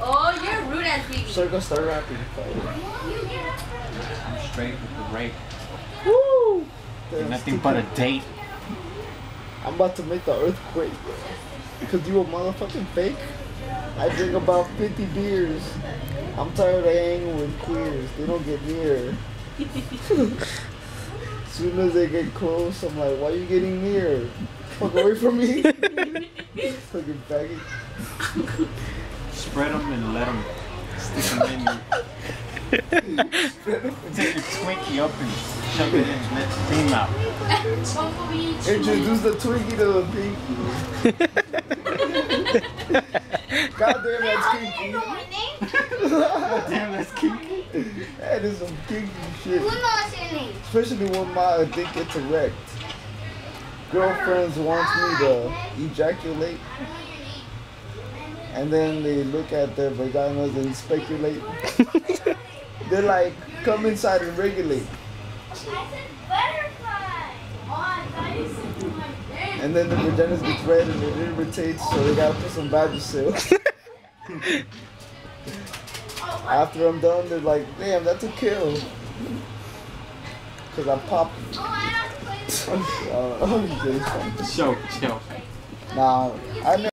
Oh, you're rude as baby. Circle start rapping. I'm straight with the rape. Woo! Damn, Nothing but a date. I'm about to make the earthquake. Because you a motherfucking fake. I drink about 50 beers. I'm tired of hanging with queers. They don't get near. soon as they get close, I'm like, why are you getting near? Fuck away from me. Fucking faggot. Spread them and let them stick them in your. Take your Twinkie up and shove it in and let steam out. Introduce the Twinkie to the pinky. God damn, that's kinky. Damn, that's kinky. That is some kinky shit. Who knows your name? Especially when my dick gets erect. Girlfriends wants me to ah, ejaculate. And then they look at their vaginas and speculate. They're like, come inside and regulate. I said butterfly. Oh, I thought you said my name. And then the vaginas gets red and it irritates, so they gotta put some Vagisil. After I'm done, they're like, damn, that's a kill. Cause I popped. Oh, I have to play this. uh, Show, show. nah, I never.